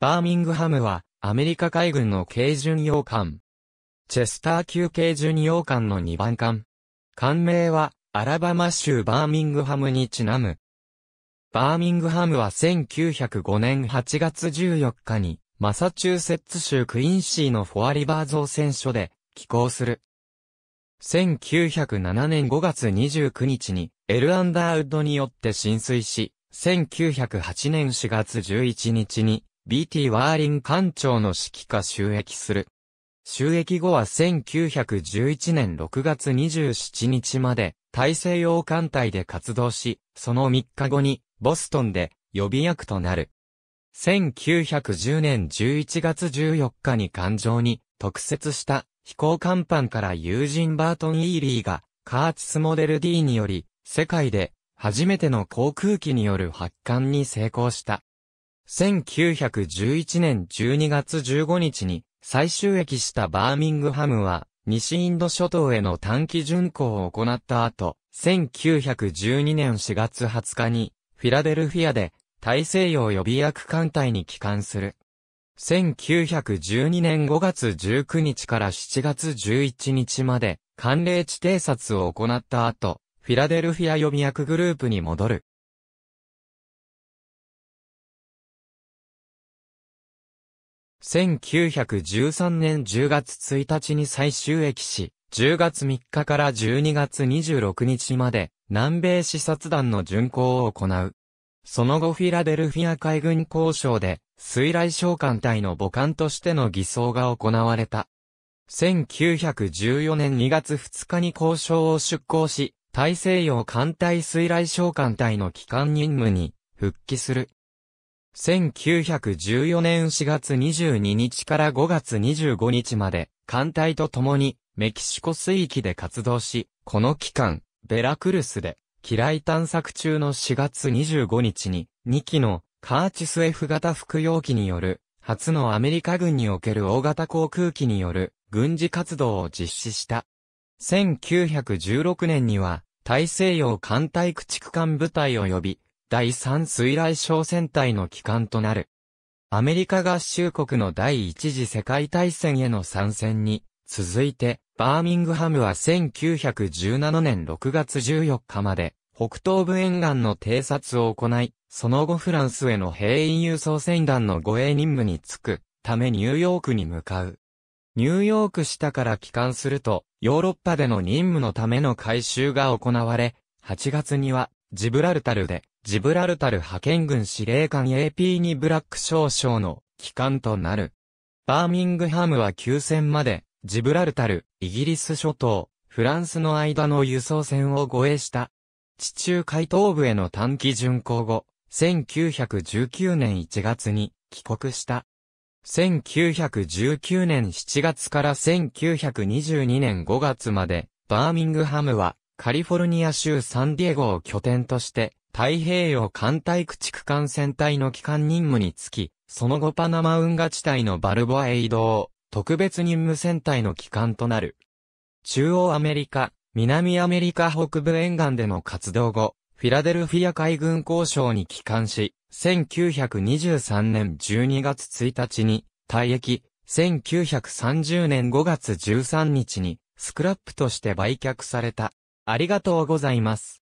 バーミングハムは、アメリカ海軍の軽巡洋艦。チェスター級軽巡洋艦の2番艦。艦名は、アラバマ州バーミングハムにちなむ。バーミングハムは1905年8月14日に、マサチューセッツ州クインシーのフォアリバー造船所で寄港する。1907年5月29日にエルアンダーウッドによって浸水し、1908年4月11日に BT ワーリン艦長の指揮下収益する。収益後は1911年6月27日まで大西洋艦隊で活動し、その3日後にボストンで予備役となる。1910年11月14日に艦上に特設した飛行甲板から友人バートン・イーリーがカーチスモデル D により世界で初めての航空機による発艦に成功した。1911年12月15日に再収益したバーミングハムは西インド諸島への短期巡航を行った後、1912年4月20日にフィラデルフィアで大西洋予備役艦隊に帰還する。1912年5月19日から7月11日まで、寒冷地偵察を行った後、フィラデルフィア予備役グループに戻る。1913年10月1日に再収益し、10月3日から12月26日まで南米視察団の巡航を行う。その後フィラデルフィア海軍交渉で、水雷召艦隊の母艦としての偽装が行われた。1914年2月2日に交渉を出港し、大西洋艦隊水雷召艦隊の機関任務に復帰する。1914年4月22日から5月25日まで、艦隊と共にメキシコ水域で活動し、この期間、ベラクルスで機雷探索中の4月25日に、2機のカーチス F 型服用機による、初のアメリカ軍における大型航空機による軍事活動を実施した。1916年には、大西洋艦隊駆逐艦部隊及び、第3水雷小戦隊の機関となる。アメリカ合衆国の第一次世界大戦への参戦に、続いて、バーミングハムは1917年6月14日まで、北東部沿岸の偵察を行い、その後フランスへの兵員輸送船団の護衛任務に就くためニューヨークに向かう。ニューヨーク下から帰還すると、ヨーロッパでの任務のための改修が行われ、8月には、ジブラルタルで、ジブラルタル派遣軍司令官 AP2 ブラック少将の機関となる。バーミングハムは休戦まで、ジブラルタル、イギリス諸島、フランスの間の輸送船を護衛した。地中海東部への短期巡航後、1919年1月に帰国した。1919年7月から1922年5月まで、バーミングハムはカリフォルニア州サンディエゴを拠点として、太平洋艦隊駆逐艦船隊の機関任務につき、その後パナマ運河地帯のバルボアへ移動。特別任務戦隊の機関となる。中央アメリカ、南アメリカ北部沿岸での活動後、フィラデルフィア海軍交渉に帰還し、1923年12月1日に退役、1930年5月13日にスクラップとして売却された。ありがとうございます。